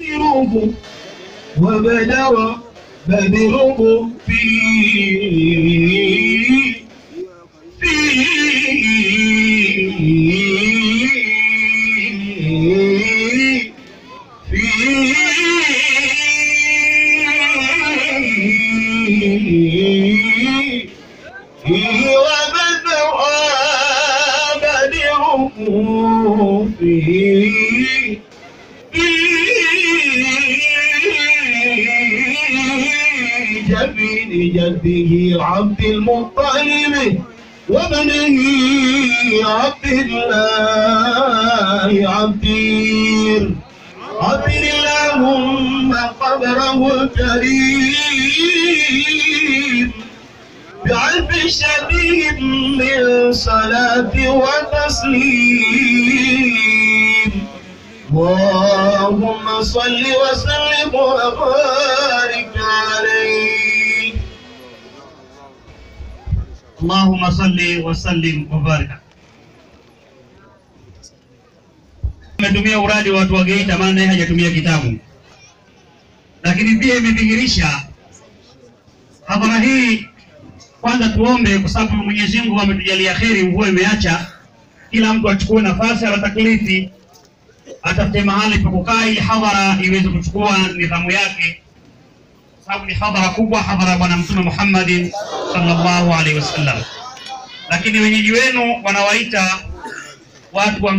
بدره وبلغ بدره في في في بدره في جبين جده عبد المطلب وابنه عبد الله عبدير عبد اللهم قبره الكريم. بعلف شديد من صلاة وتسليم. اللهم صل وسلم وبارك عليه. Allahumma salli wa sallim wa barik. Ametumia uradi watu wa Geita, maana yeye hajatumia kitabu, lakini pia imedhihirisha hadhara hii. Kwanza tuombe, kwa sababu Mwenyezi Mungu ametujalia kheri, mvua imeacha, kila mtu achukue nafasi ala taklifi, atafute mahali pa kukaa ili hadhara iweze kuchukua nidhamu yake. Sababu ni hadhara kubwa, hadhara ya Bwana Mtume Muhammadin sallallahu alaihi wasallam. Lakini wenyeji wenu wanawaita watu wa